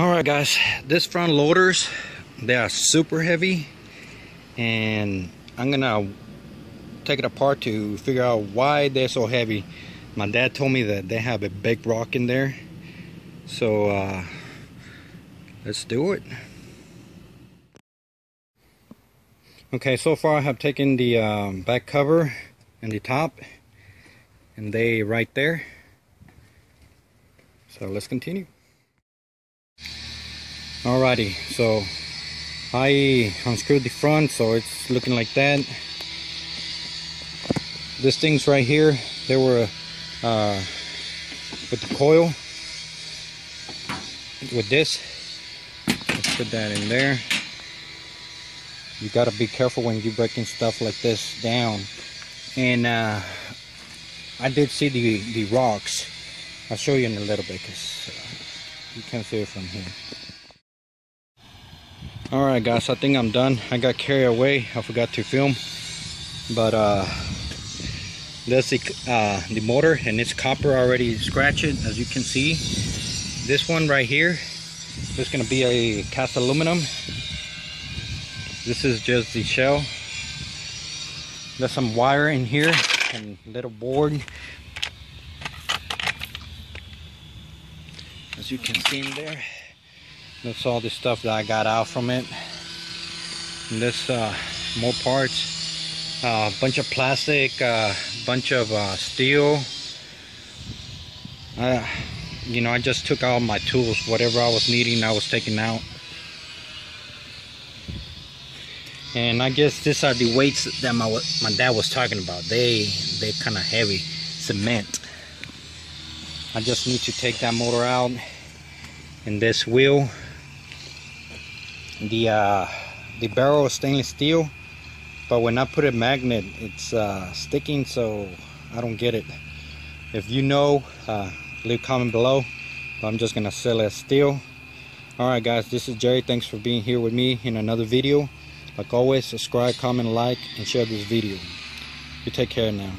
Alright guys, this front loaders, they are super heavy and I'm gonna take it apart to figure out why they're so heavy. My dad told me that they have a big rock in there. So uh, let's do it. Okay, so far I have taken the um, back cover and the top and they right there. So let's continue. Alrighty, so I unscrewed the front so it's looking like that. This thing's right here, they were uh, with the coil, with this. Let's put that in there. You gotta be careful when you're breaking stuff like this down. And uh, I did see the, the rocks. I'll show you in a little bit because uh, you can't see it from here. Alright guys, I think I'm done. I got carried away. I forgot to film. But uh that's the uh the motor and it's copper already scratched as you can see. This one right here, here is gonna be a cast aluminum. This is just the shell. There's some wire in here and little board. As you can see in there. That's all the stuff that I got out from it. And this uh, more parts, a uh, bunch of plastic, a uh, bunch of uh, steel. you know, I just took out my tools, whatever I was needing, I was taking out. And I guess these are the weights that my my dad was talking about. They they kind of heavy, cement. I just need to take that motor out and this wheel the uh, the barrel is stainless steel but when I put a magnet it's uh, sticking so I don't get it. If you know uh, leave comment below I'm just gonna sell as steel. Alright guys this is Jerry. Thanks for being here with me in another video. Like always subscribe comment like and share this video. You take care now